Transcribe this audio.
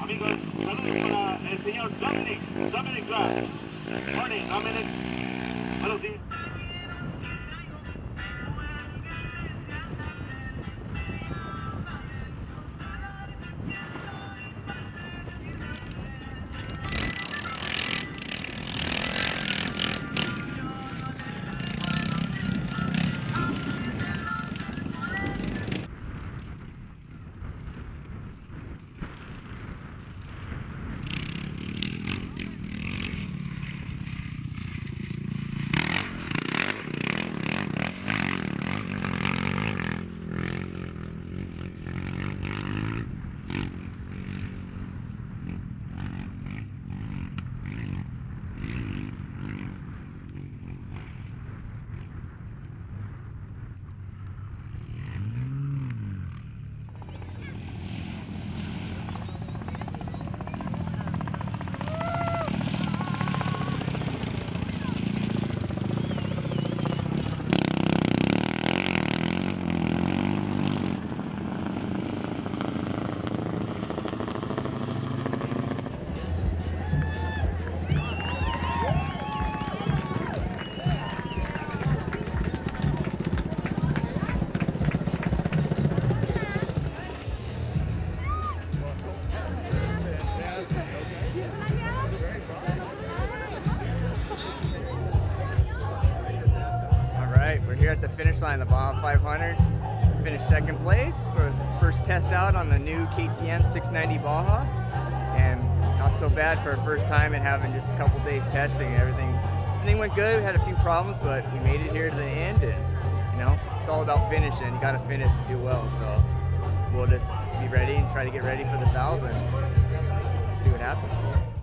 Amigos, saludos para el señor Dominic, Dominic Glass. Morning, Dominic. Buenos días. Here at the finish line the Baja 500. Finished second place for first test out on the new KTM 690 Baja, and not so bad for a first time and having just a couple days testing. And everything, everything went good. We had a few problems, but we made it here to the end, and you know, it's all about finishing. You got to finish to do well. So we'll just be ready and try to get ready for the thousand. See what happens.